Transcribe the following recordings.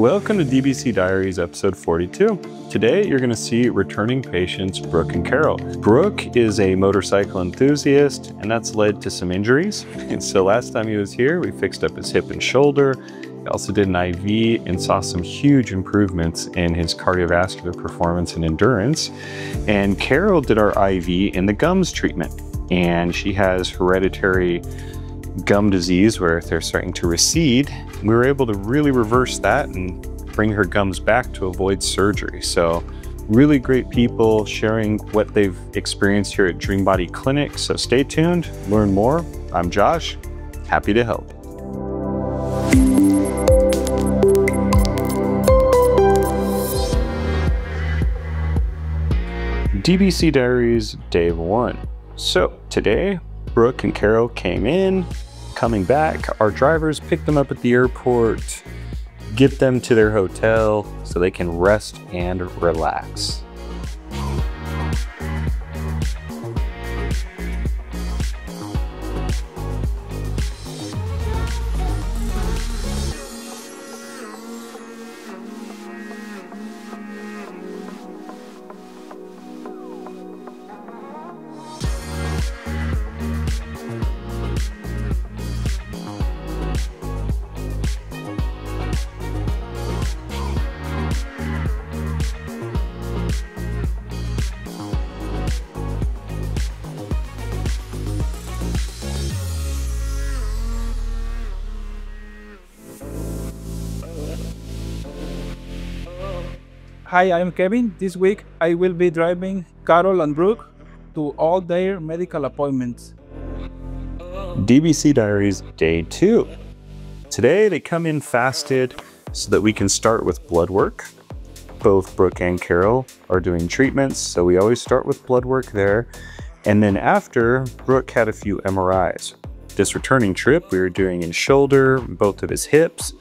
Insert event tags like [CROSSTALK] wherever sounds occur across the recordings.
Welcome to DBC Diaries episode 42. Today you're going to see returning patients Brooke and Carol. Brooke is a motorcycle enthusiast and that's led to some injuries. [LAUGHS] And so last time he was here, we fixed up his hip and shoulder. He also did an IV and saw some huge improvements in his cardiovascular performance and endurance. And Carol did our IV in the gums treatment and she has hereditary gum disease where they're starting to recede. We were able to really reverse that and bring her gums back to avoid surgery. So really great people sharing what they've experienced here at Dream Body Clinic. So stay tuned, learn more. I'm Josh, happy to help. DBC Diaries Day 1. So today, Brooke and Carol came in, coming back. Our drivers pick them up at the airport, get them to their hotel so they can rest and relax. Hi, I'm Kevin. This week I will be driving Carol and Brooke to all their medical appointments. DBC Diaries Day 2. Today they come in fasted so that we can start with blood work. Both Brooke and Carol are doing treatments, so we always start with blood work there. And then after, Brooke had a few MRIs. This returning trip we were doing in shoulder, both of his hips,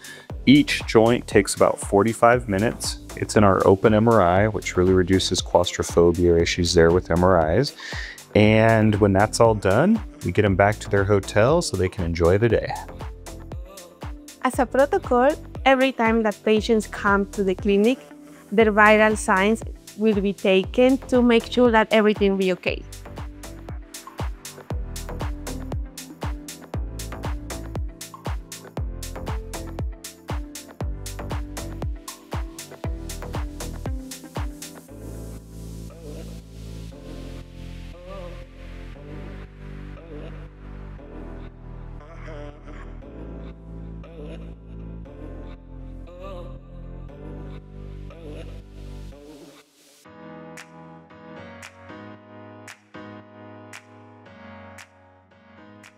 each joint takes about 45 minutes. It's in our open MRI, which really reduces claustrophobia issues there with MRIs. And when that's all done, we get them back to their hotel so they can enjoy the day. As a protocol, every time that patients come to the clinic, their vital signs will be taken to make sure that everything will be okay.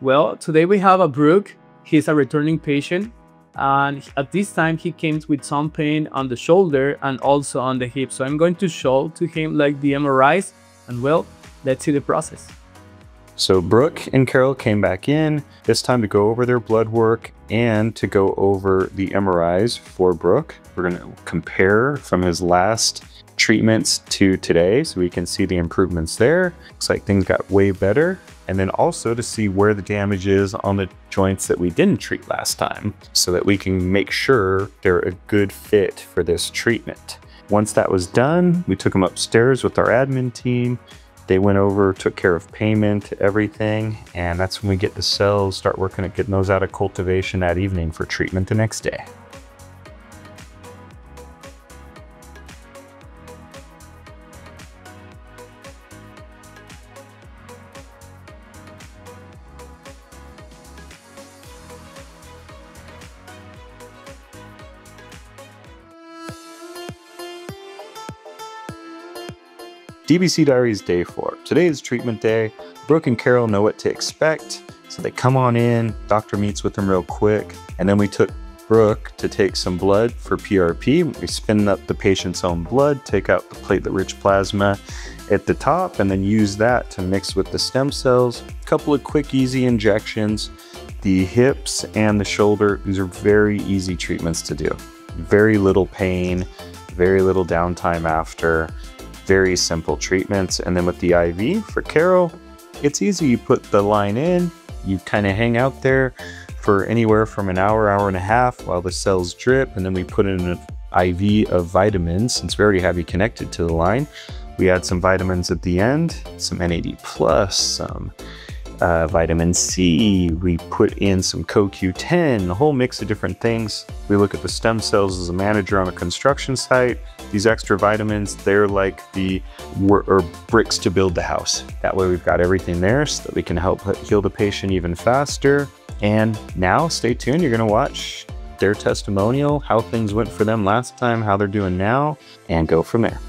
Well, today we have a Brooke. He's a returning patient. And at this time, he came with some pain on the shoulder and also on the hip. So I'm going to show to him like the MRIs. And well, let's see the process. So Brooke and Carol came back in, this time to go over their blood work and to go over the MRIs for Brooke. We're going to compare from his last treatments to today so we can see the improvements there. Looks like things got way better. And then also to see where the damage is on the joints that we didn't treat last time so that we can make sure they're a good fit for this treatment. Once that was done, we took them upstairs with our admin team. They went over, took care of payment, everything, and that's when we get the cells, start working at getting those out of cultivation that evening for treatment the next day. DBC Diaries Day 4. Today is treatment day. Brooke and Carol know what to expect, so they come on in, doctor meets with them real quick, and then we took Brooke to take some blood for PRP. We spin up the patient's own blood, take out the platelet-rich plasma at the top, and then use that to mix with the stem cells. A couple of quick, easy injections. The hips and the shoulder, these are very easy treatments to do. Very little pain, very little downtime after very simple treatments. And then with the IV for Carol, it's easy. You put the line in, you kind of hang out there for anywhere from an hour, hour and a half while the cells drip. And then we put in an IV of vitamins since we already have you connected to the line. We add some vitamins at the end, some NAD plus, some uh, vitamin C. We put in some CoQ10, a whole mix of different things. We look at the stem cells as a manager on a construction site. These extra vitamins, they're like the or bricks to build the house. That way we've got everything there so that we can help heal the patient even faster. And now stay tuned, you're gonna watch their testimonial, how things went for them last time, how they're doing now, and go from there.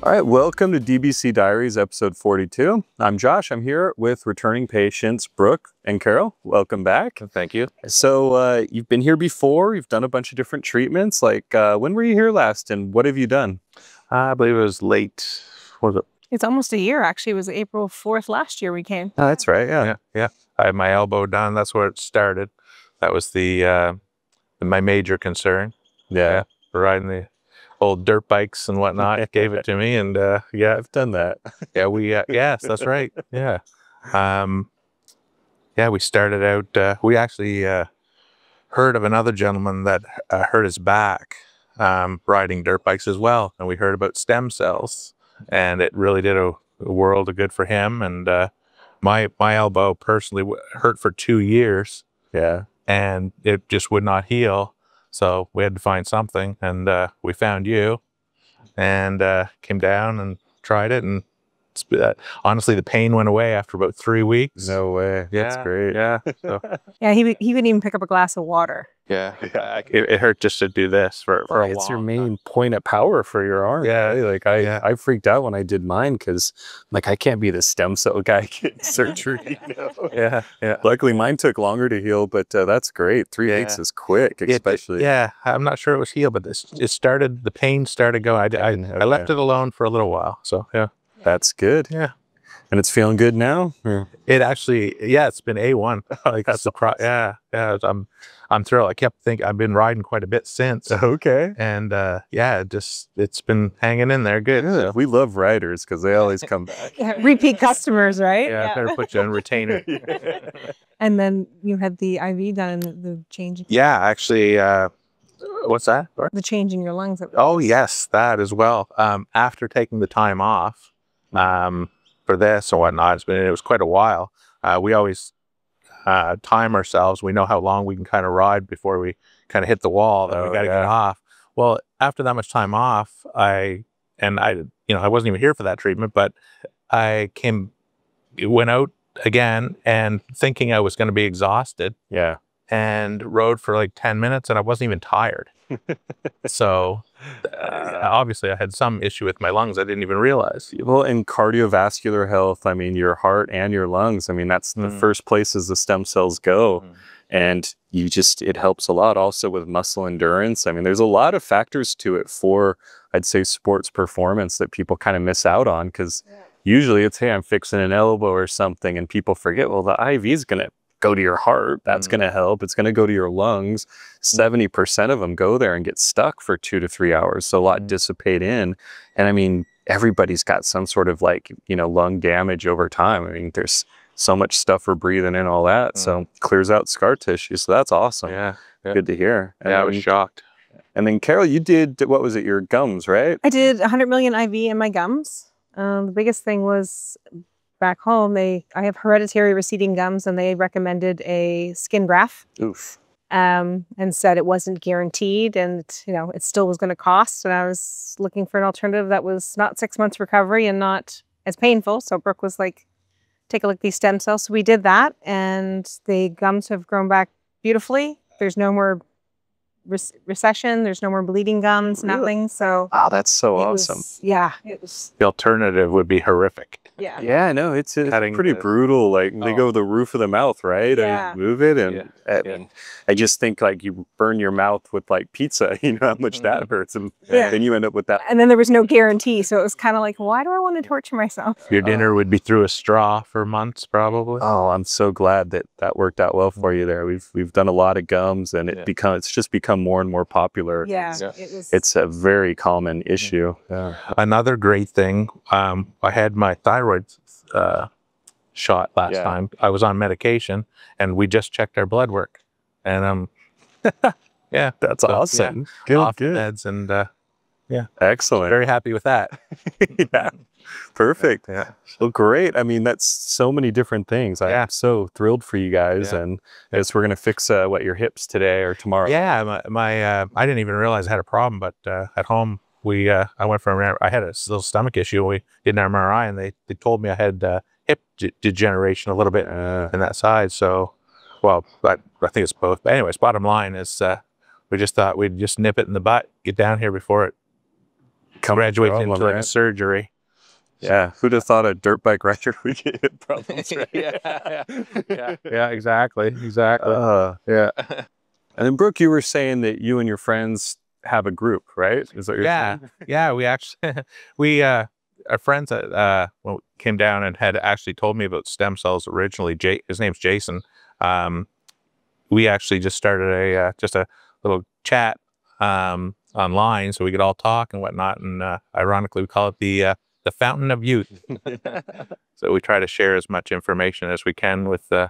All right, welcome to DBC Diaries, episode 42. I'm Josh. I'm here with returning patients Brooke and Carol. Welcome back. Thank you. So uh, you've been here before. You've done a bunch of different treatments. Like, uh, when were you here last, and what have you done? I believe it was late. What was it? It's almost a year, actually. It was April 4th last year we came. Oh, that's right. Yeah. Yeah, yeah. I had my elbow done. That's where it started. That was the uh, my major concern. Yeah. For riding the old dirt bikes and whatnot. [LAUGHS] gave it to me, and uh, yeah, I've done that. yeah, we uh, yes, that's right. Yeah, um, yeah, we started out. Uh, we actually uh, heard of another gentleman that uh, hurt his back um, riding dirt bikes as well, and we heard about stem cells, and it really did a, a world of good for him. And uh, my my elbow personally w- hurt for two years, Yeah. and it just would not heal. So we had to find something, and uh, we found you, and uh, came down and tried it, and it's, uh, honestly, the pain went away after about three weeks. No way. That's Yeah, great. Yeah, [LAUGHS] so, Yeah, he, would- he couldn't even pick up a glass of water. yeah. [LAUGHS] It, it hurt just to do this for, for a it's your main time. point of power for your arm. Yeah. right? Like I, Yeah. I freaked out when I did mine because like I can't be the stem cell guy [LAUGHS] getting surgery. You know? Yeah, yeah. Luckily, mine took longer to heal, but uh, that's great. Three Yeah. weeks is quick, It- especially. yeah, I'm not sure it was healed, but this, it started. The pain started going. I, I, Pain, I left it alone for a little while. So yeah, That's good. yeah. And it's feeling good now? Or- It actually, yeah, it's been a one. Like [LAUGHS] That's surpri- Yeah, yeah. I'm, I'm thrilled. I kept thinking I've been riding quite a bit since, [LAUGHS] Okay. and uh, yeah, just it's been hanging in there good. Yeah, we love riders because they always come [LAUGHS] back. Repeat customers, right? Yeah, I better put you on retainer. And then you had the IV done and the change, yeah, actually, uh, what's that? the change in your lungs. Oh yes, that as well. Um, after taking the time off um, for this and whatnot, it's been it was quite a while. Uh, we always uh, time ourselves. We know how long we can kind of ride before we kind of hit the wall. that Oh, we got to yeah. get off. Well, after that much time off, I and I, you know, I wasn't even here for that treatment, but I came, went out again and thinking I was going to be exhausted Yeah. and rode for like 10 minutes and I wasn't even tired. So uh, obviously I had some issue with my lungs I didn't even realize. Well, in cardiovascular health, I mean, your heart and your lungs, I mean, that's the Mm. first places the stem cells go. Mm. And you just, it helps a lot also with muscle endurance. I mean, there's a lot of factors to it for, I'd say, sports performance that people kind of miss out on because usually it's, hey, I'm fixing an elbow or something. And people forget, well, the IV is going to go to your heart. That's Mm. going to help. It's going to go to your lungs. 70% of them go there and get stuck for two to three hours. So a lot Mm. dissipate in. And I mean, everybody's got some sort of like, you know, lung damage over time. I mean, there's so much stuff we're breathing in, all that. So clears out scar tissue. So that's awesome. Yeah. yeah. Good to hear. And, Yeah, I was then, shocked. and then Carol, you did, what was it? Your gums, right? I did 100 million IV in my gums. Um, the biggest thing was back home, they I have hereditary receding gums and they recommended a skin graft Oof. um, and said it wasn't guaranteed and, you know, it still was going to cost. And I was looking for an alternative that was not six months recovery and not as painful. So Brooke was like, take a look at these stem cells. So we did that and the gums have grown back beautifully. There's no more rec- recession. There's no more bleeding gums, Really? nothing. So Wow, that's so awesome. was- yeah, it was, The alternative would be horrific. yeah. Yeah, I know. It's, it's pretty the- brutal. Like they Oh. go the roof of the mouth, right? Yeah. And move it. And Yeah, I, yeah. I just think like you burn your mouth with like pizza, [LAUGHS] you know how much that mm-hmm. hurts. And Yeah. then you end up with that. And then there was no guarantee. So it was kind of like, why do I want to torture myself? [LAUGHS] Your oh. dinner would be through a straw for months, probably. Oh, I'm so glad that that worked out well for mm-hmm. you there. We've we've done a lot of gums, and it Yeah. become it's just become more and more popular. Yeah, Yeah. it was. It's a very common issue. Yeah. Another great thing, um, I had my thyroid uh, shot last Yeah. time. I was on medication, and we just checked our blood work, and um, [LAUGHS] yeah, That's So, yeah, awesome. Good, off good. meds, and uh, yeah, Excellent. very happy with that. [LAUGHS] yeah. Perfect. Yeah, Well, great. I mean, that's so many different things. Yeah. I'm so thrilled for you guys. Yeah. And I guess we're going to fix uh, what your hips today or tomorrow. yeah. My, my uh, I didn't even realize I had a problem, but uh, at home we uh, I went for a, I had a little stomach issue. We did an MRI, and they they told me I had uh, hip de- degeneration a little bit Uh, in that side. So, well, but I think it's both. But anyways, bottom line is uh, we just thought we'd just nip it in the butt, get down here before it come graduates into like right? surgery. Yeah. Who'd have thought a dirt bike rider [LAUGHS] would get hip [LAUGHS] problems, right? yeah, yeah, yeah, exactly, exactly. Uh, yeah, and then, Brooke, you were saying that you and your friends have a group, right? Is that you're yeah, saying? yeah. We actually, [LAUGHS] we, uh, our friends that uh, well, came down and had actually told me about stem cells originally. Jay, his name's Jason. Um, we actually just started a uh, just a little chat um, online so we could all talk and whatnot. And uh, ironically, we call it the uh, the fountain of youth. [LAUGHS] so we try to share as much information as we can with uh,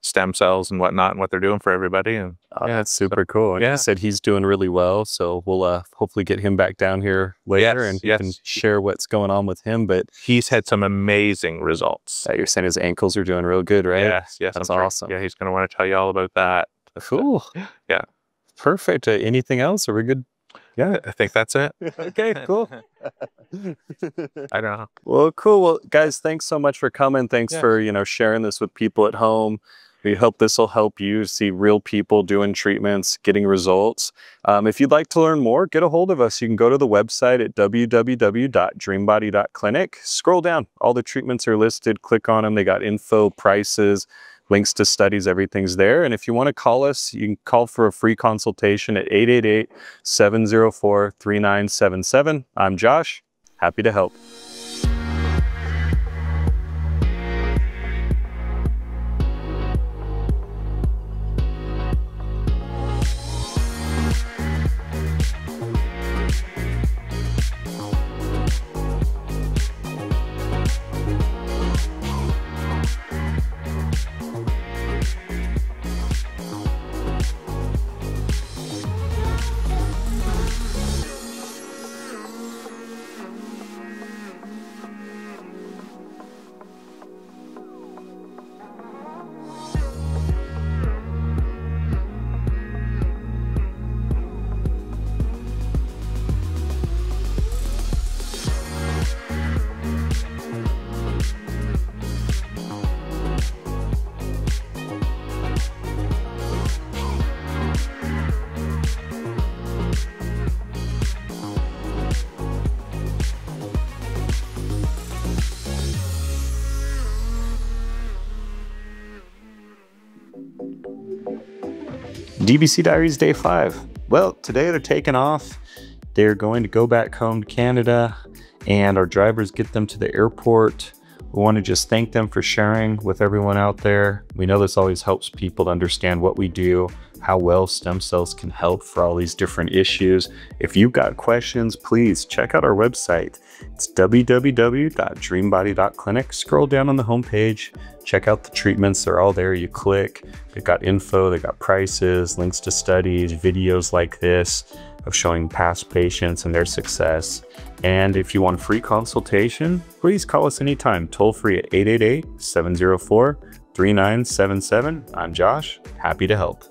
stem cells and whatnot and what they're doing for everybody. And Oh, that's super cool. And yeah. he said he's doing really well. So we'll uh, hopefully get him back down here later Yes, and yes. can share what's going on with him. But he's had some amazing results. uh, you're saying his ankles are doing real good, right? Yes, yes, That's I'm sure- awesome. Yeah, he's going to want to tell you all about that. Cool. Yeah. Perfect. Uh, anything else? Are we good? Yeah, I think that's it. [LAUGHS] okay, cool. [LAUGHS] I don't know. Well, cool. Well, guys, thanks so much for coming. Thanks Yeah. for, you know, sharing this with people at home. We hope this will help you see real people doing treatments, getting results. Um, if you'd like to learn more, get a hold of us. You can go to the website at www.dreambody.clinic. Scroll down. All the treatments are listed. Click on them. They got info, prices, links to studies, everything's there. And if you want to call us, you can call for a free consultation at 888 704 3977. I'm Josh. Happy to help. DBC Diaries Day 5. Well, today they're taking off. They're going to go back home to Canada, and our drivers get them to the airport. We want to just thank them for sharing with everyone out there. We know this always helps people to understand what we do, how well stem cells can help for all these different issues. If you've got questions, please check out our website. It's www.dreambody.clinic. Scroll down on the homepage, check out the treatments. They're all there. You click, they've got info, they've got prices, links to studies, videos like this of showing past patients and their success. And if you want a free consultation, please call us anytime, toll free at 888 704 3977. I'm Josh, happy to help.